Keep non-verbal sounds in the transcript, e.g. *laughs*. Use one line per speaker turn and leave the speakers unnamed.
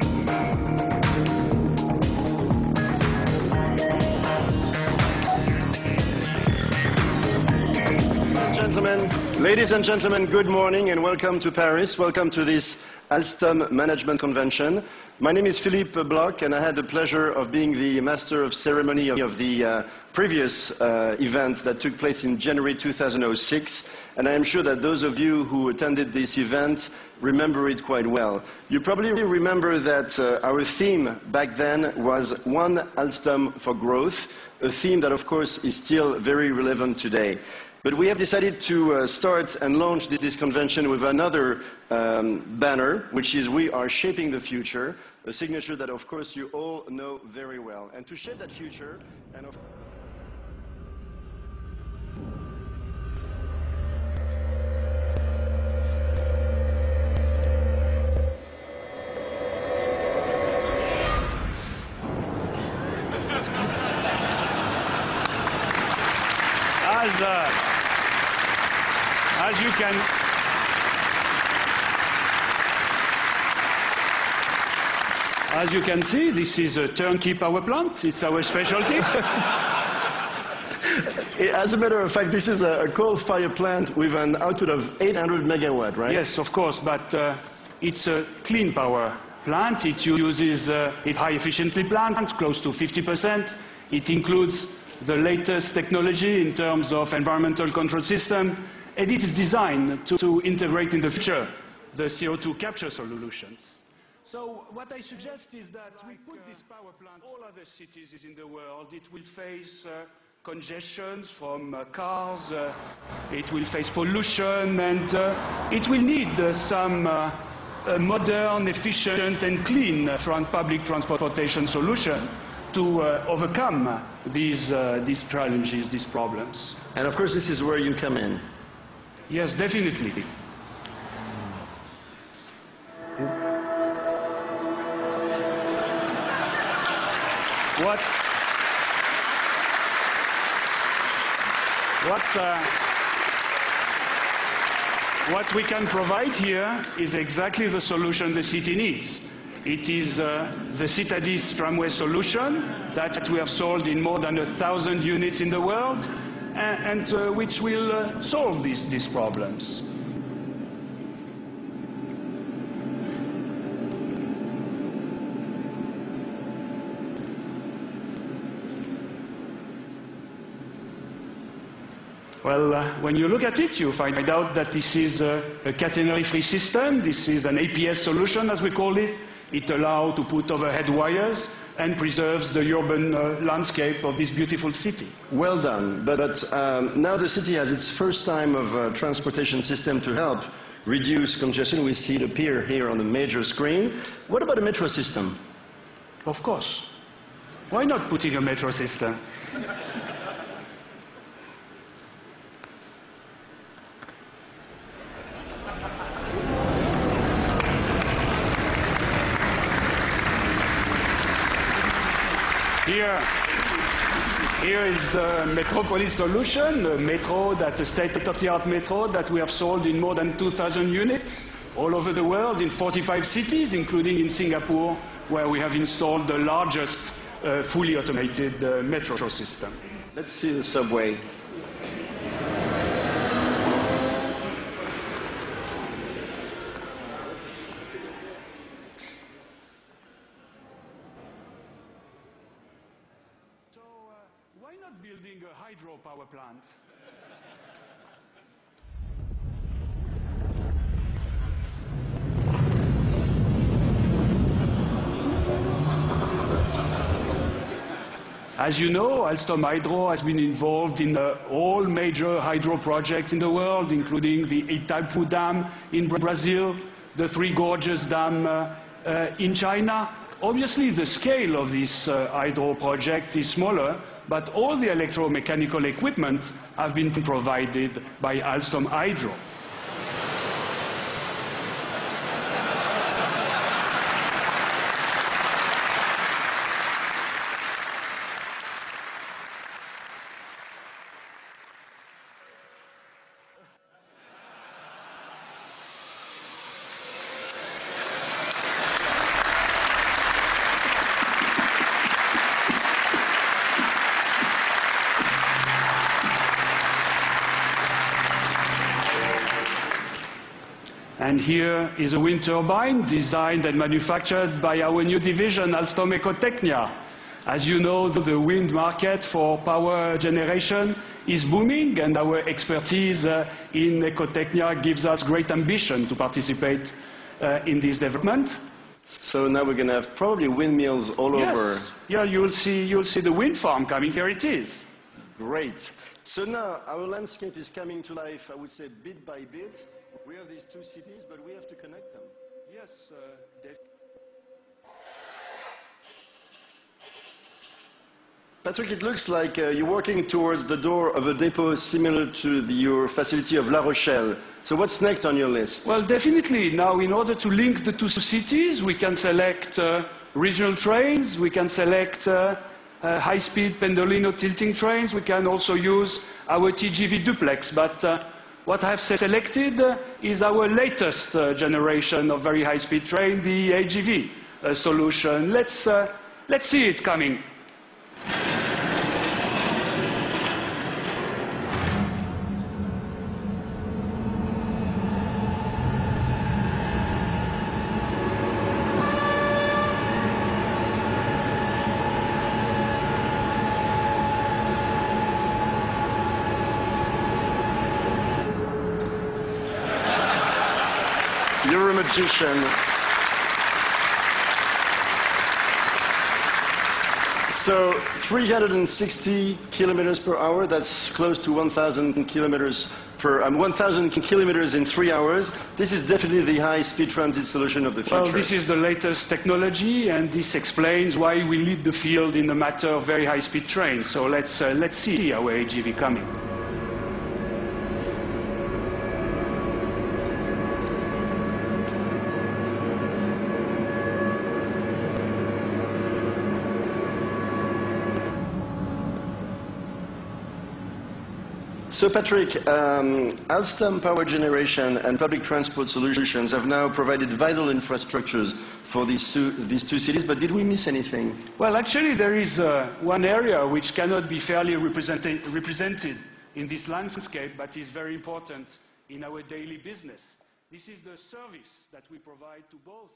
はい。Ladies and gentlemen, good morning and welcome to Paris. Welcome to this Alstom Management Convention. My name is Philippe Bloch and I had the pleasure of being the master of ceremony of the uh, previous uh, event that took place in January 2006. And I am sure that those of you who attended this event remember it quite well. You probably remember that uh, our theme back then was One Alstom for Growth, a theme that of course is still very relevant today. But we have decided to uh, start and launch this convention with another um, banner, which is We Are Shaping the Future, a signature that, of course, you all know very well. And to shape that future, and of
As, you can As you can see, this is a turnkey power plant. It's our specialty. *laughs*
As a matter of fact, this is a coal fire plant with an output of 800 megawatt, right?
Yes, of course, but uh, it's a clean power plant. It uses uh, it high efficiently plant, close to 50%. It includes the latest technology in terms of environmental control system, and it is designed to, to integrate in the future the CO2 capture solutions. So what I suggest is that we put this power plant all other cities in the world. It will face uh, congestions from uh, cars, uh, it will face pollution, and uh, it will need uh, some uh, modern, efficient, and clean public transportation solution to overcome these, these challenges, these problems.
And of course, this is where you come in.
Yes, definitely. What, what, uh, what we can provide here is exactly the solution the city needs. It is uh, the Citadis tramway solution that we have sold in more than a thousand units in the world and, uh, which will uh, solve these, these problems. Well, uh, when you look at it, you find out that this is a, a catenary-free system. This is an APS solution, as we call it. It allows to put overhead wires and preserves the urban uh, landscape of this beautiful city.
Well done. But, um, now the city has its first time of a transportation system to help reduce congestion. We see it appear here on the major screen. What about a metro system?
Of course. Why not putting a metro system? Here, here is the Metropolis solution, the metro, that the state-of-the-art metro that we have sold in more than 2,000 units all over the world in 45 cities, including in Singapore, where we have installed the largest uh, fully automated uh, metro system.
Let's see the subway.
Hydropower plant. As you know, Alstom Hydro has been involved in uh, all major hydro projects in the world, including the Itaipu Dam in Brazil, the Three Gorges Dam uh, uh, in China. Obviously, the scale of this uh, hydro project is smaller, but all the electromechanical equipment have been provided by Alstom Hydro. And here is a wind turbine designed and manufactured by our new division, Alstom Ecotechnia. As you know, the wind market for power generation is booming, and our expertise uh, in Ecotechnia gives us great ambition to participate uh, in this development.
So now we're going to have probably windmills all
yes.
over.
Yeah, you'll see, you'll see the wind farm coming. Here it is.
Great. So now our landscape is coming to life, I would say, bit by bit. We have these two cities, but we have to connect them.
Yes, uh, Dave.
Patrick, it looks like uh, you're working towards the door of a depot similar to the, your facility of La Rochelle. So what's next on your list?
Well, definitely. Now, in order to link the two cities, we can select uh, regional trains, we can select uh, uh, high-speed Pendolino tilting trains, we can also use our TGV duplex. But uh, what I have selected is our latest uh, generation of very high-speed train, the AGV solution. Let's, uh, let's see it coming.
Magician. So 360 kilometers per hour, that's close to 1,000 kilometers per, um, 1,000 kilometers in three hours. This is definitely the high-speed transit solution of the future.
Well, this is the latest technology, and this explains why we lead the field in the matter of very high-speed trains. So let's, uh, let's see our AGV coming.
So, Patrick, um, Alstom Power Generation and Public Transport Solutions have now provided vital infrastructures for these two, these two cities, but did we miss anything?
Well, actually, there is uh, one area which cannot be fairly represented, represented in this landscape, but is very important in our daily business. This is the service that we provide to both